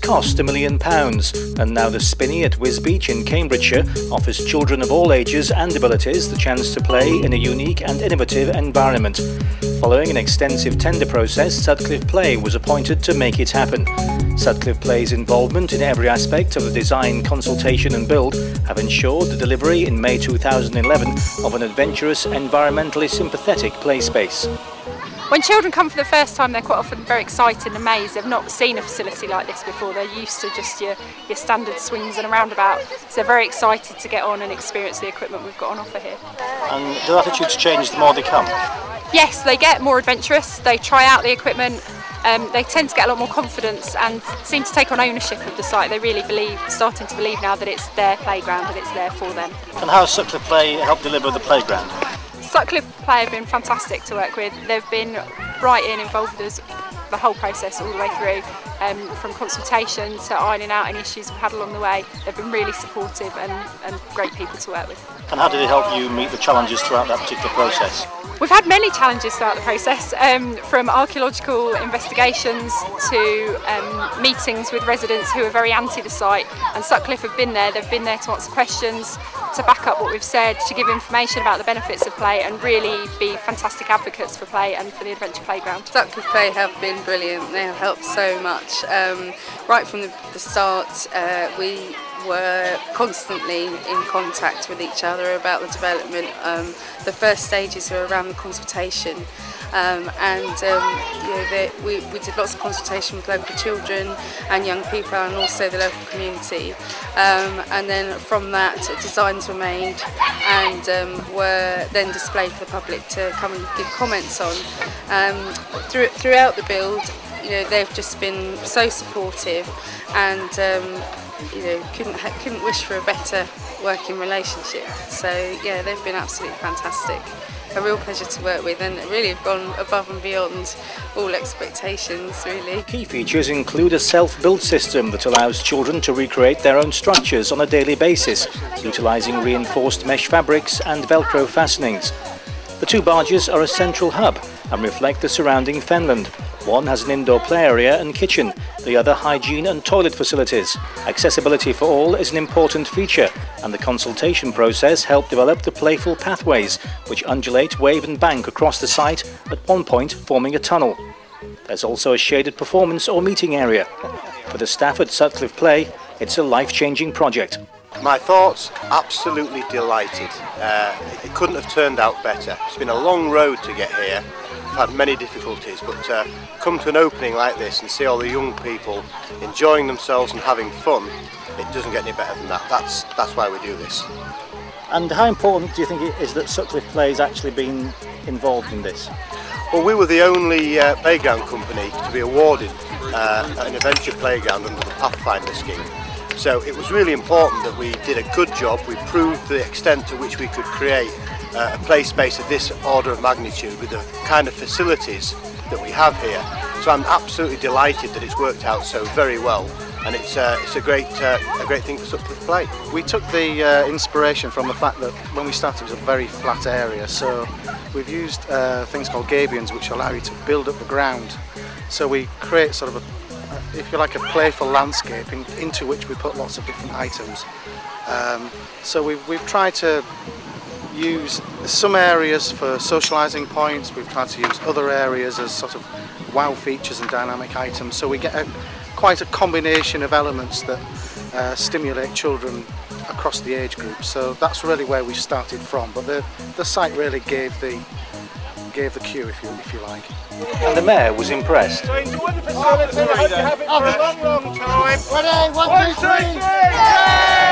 Cost a million pounds, and now the Spinney at Wisbech in Cambridgeshire offers children of all ages and abilities the chance to play in a unique and innovative environment. Following an extensive tender process, Sutcliffe Play was appointed to make it happen. Sutcliffe Play's involvement in every aspect of the design, consultation and build have ensured the delivery in May 2011 of an adventurous, environmentally sympathetic play space. When children come for the first time, they're quite often very excited and amazed. They've not seen a facility like this before. They're used to just your, your standard swings and a roundabout. So they're very excited to get on and experience the equipment we've got on offer here. And do attitudes change the more they come? Yes, they get more adventurous. They try out the equipment. Um, they tend to get a lot more confidence and seem to take on ownership of the site. They really believe, starting to believe now that it's their playground and it's there for them. And how has Sutcliffe Play helped deliver the playground? Sutcliffe Play have been fantastic to work with. They've been right in involved with us the whole process all the way through, um, from consultation to ironing out any issues we've had along the way. They've been really supportive and, and great people to work with. And how did it help you meet the challenges throughout that particular process? We've had many challenges throughout the process, um, from archaeological investigations to um, meetings with residents who are very anti the site. And Sutcliffe have been there, they've been there to answer questions, to back up what we've said, to give information about the benefits of play and really be fantastic advocates for play and for the Adventure Playground. Sutcliffe Play have been brilliant, they have helped so much. Um, right from the, the start, uh, we were constantly in contact with each other about the development. Um, the first stages were around the consultation um, and um, you know, we, we did lots of consultation with local children and young people and also the local community um, and then from that designs were made and um, were then displayed for the public to come and give comments on. Um, through, throughout the build you know, they've just been so supportive and um, you know, couldn't couldn't wish for a better working relationship. So yeah, they've been absolutely fantastic. A real pleasure to work with and really have gone above and beyond all expectations really. Key features include a self-built system that allows children to recreate their own structures on a daily basis, utilising reinforced mesh fabrics and velcro fastenings. The two barges are a central hub and reflect the surrounding fenland. One has an indoor play area and kitchen, the other hygiene and toilet facilities. Accessibility for all is an important feature, and the consultation process helped develop the playful pathways, which undulate, wave and bank across the site, at one point forming a tunnel. There's also a shaded performance or meeting area. For the staff at Sutcliffe Play, it's a life-changing project. My thoughts, absolutely delighted. Uh, it couldn't have turned out better. It's been a long road to get here, had many difficulties, but uh, come to an opening like this and see all the young people enjoying themselves and having fun, it doesn't get any better than that. That's, that's why we do this. And how important do you think it is that Sutcliffe Play's actually been involved in this? Well, we were the only uh, playground company to be awarded uh, an adventure playground under the Pathfinder scheme. So it was really important that we did a good job. We proved the extent to which we could create uh, a play space of this order of magnitude with the kind of facilities that we have here. So I'm absolutely delighted that it's worked out so very well and it's, uh, it's a, great, uh, a great thing for Sutcliffe Play. We took the uh, inspiration from the fact that when we started it was a very flat area so we've used uh, things called gabions which allow you to build up the ground. So we create sort of a, if you like, a playful landscape in, into which we put lots of different items. Um, so we've, we've tried to use some areas for socialising points, we've tried to use other areas as sort of wow features and dynamic items, so we get a, quite a combination of elements that uh, stimulate children across the age group. So that's really where we started from, but the, the site really gave the gave the cue, if you if you like. And the mayor was impressed. So enjoy the facility. I hope you have it for a long, long time. Ready? One, two, three. It's a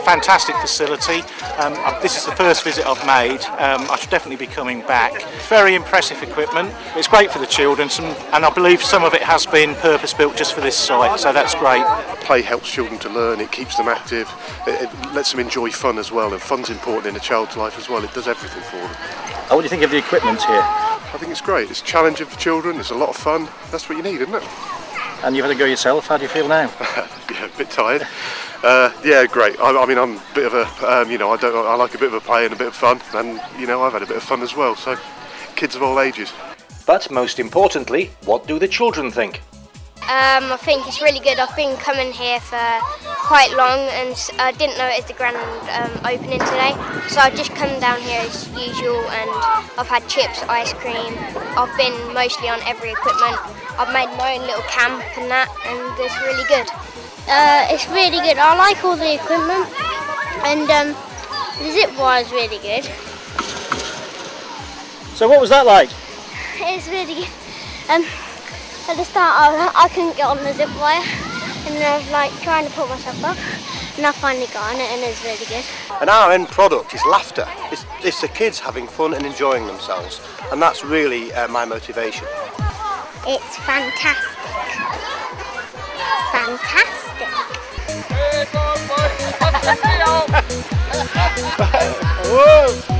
fantastic facility. Um, this is the first visit I've made. Um, I should definitely be coming back. Very impressive equipment. It's great for the children, some, and I believe some of it has been purpose built just for this site, so that's great. Play helps children to learn, it keeps them active, it, it lets them enjoy fun as well, and fun's important in a child's life as well. It does everything for them. How what do you think of the equipment here? I think it's great. It's challenging for children. It's a lot of fun. That's what you need, isn't it? And you've had a go yourself. How do you feel now? yeah, a bit tired. Uh, yeah, great. I, I, mean, I'm a bit of a, um, you know, I don't, I like a bit of a play and a bit of fun, and you know, I've had a bit of fun as well. So, kids of all ages. But most importantly, what do the children think? Um, I think it's really good. I've been coming here for quite long and I didn't know it was the grand um, opening today. So I've just come down here as usual and I've had chips, ice cream. I've been mostly on every equipment. I've made my own little camp and that and it's really good. Uh, it's really good. I like all the equipment and um, the zip wire is really good. So what was that like? It's really good. Um, at the start I, I couldn't get on the zip wire and I was like trying to pull myself up and I finally got on it and it's really good. And our end product is laughter. It's, it's the kids having fun and enjoying themselves and that's really uh, my motivation. It's fantastic. Fantastic. Whoa!